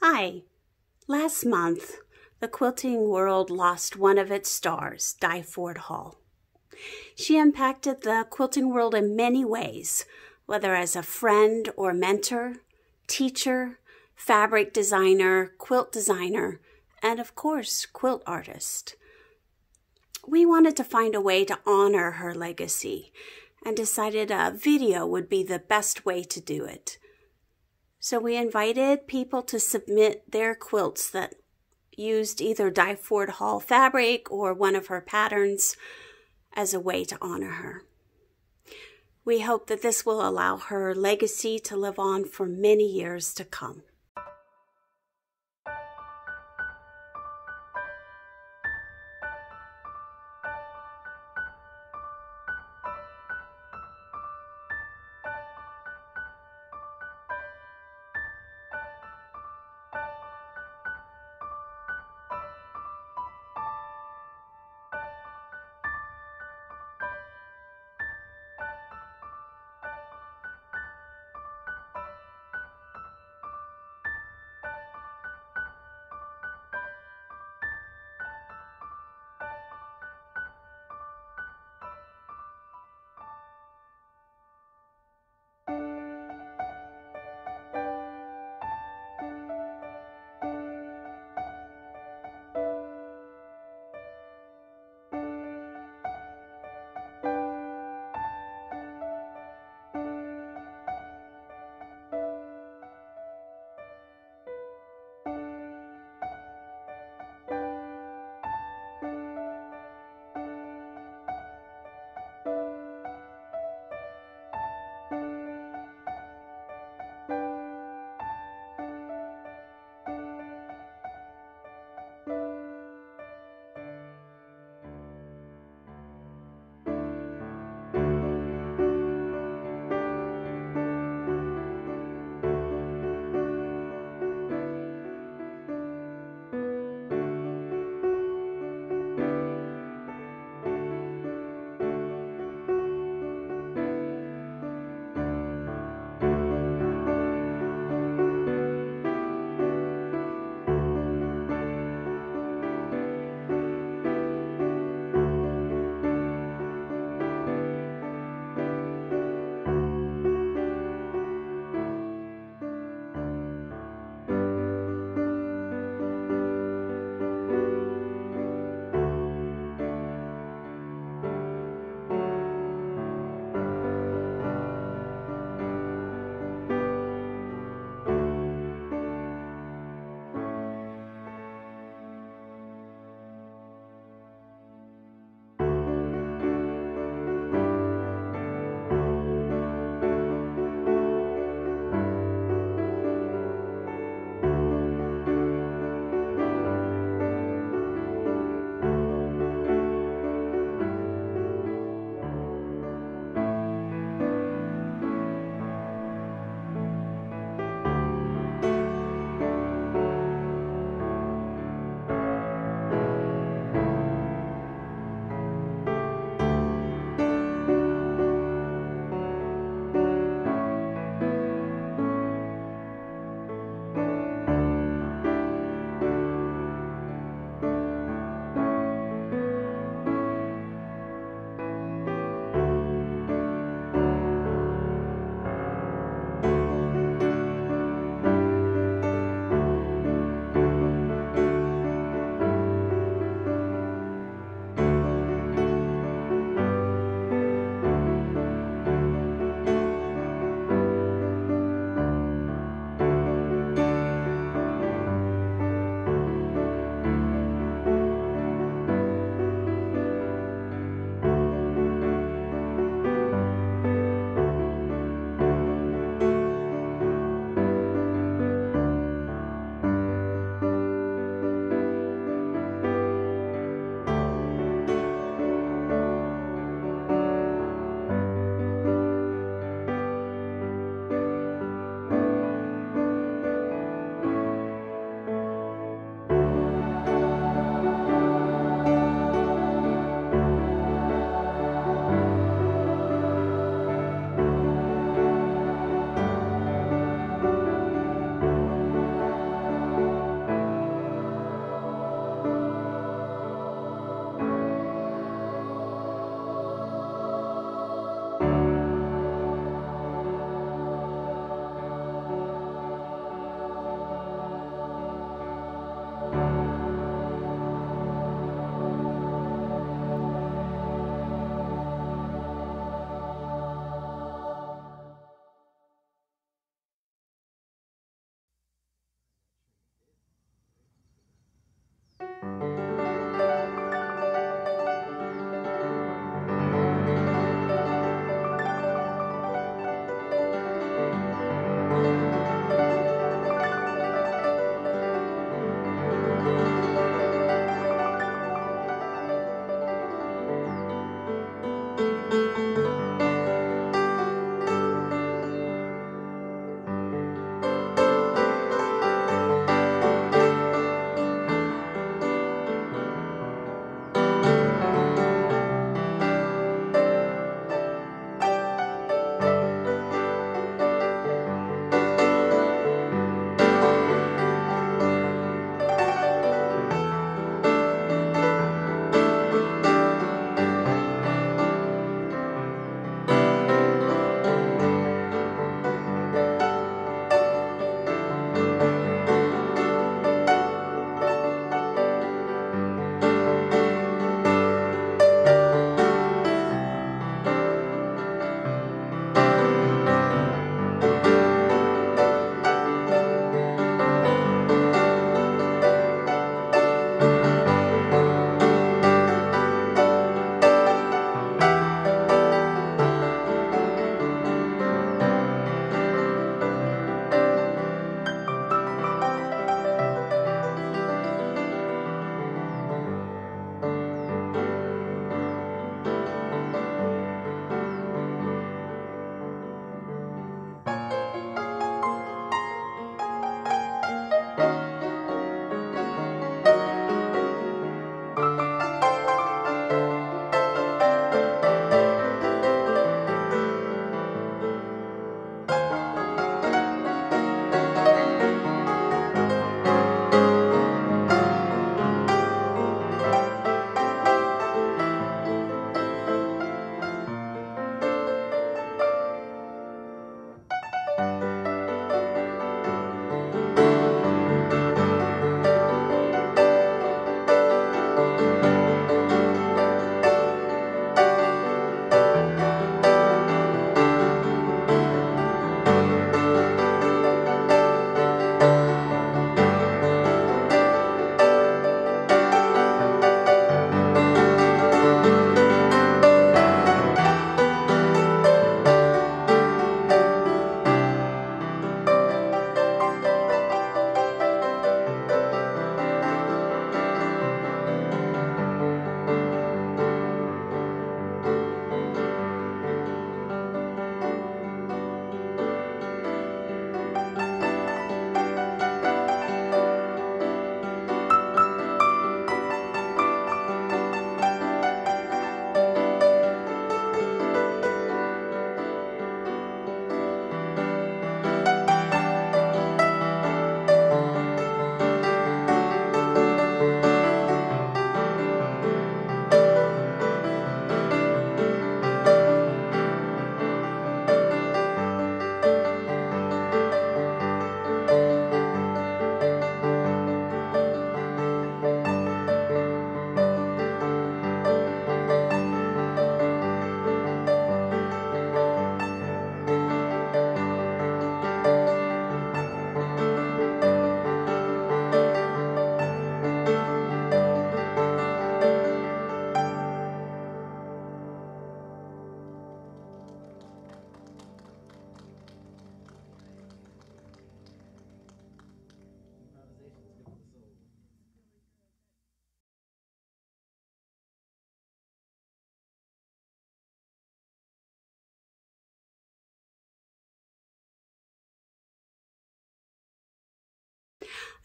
Hi. Last month, the quilting world lost one of its stars, Di Ford Hall. She impacted the quilting world in many ways, whether as a friend or mentor, teacher, fabric designer, quilt designer, and of course, quilt artist. We wanted to find a way to honor her legacy and decided a video would be the best way to do it. So we invited people to submit their quilts that used either Di Ford Hall fabric or one of her patterns as a way to honor her. We hope that this will allow her legacy to live on for many years to come.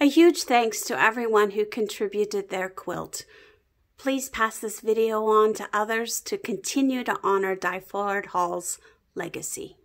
A huge thanks to everyone who contributed their quilt. Please pass this video on to others to continue to honor Di Ford Hall's legacy.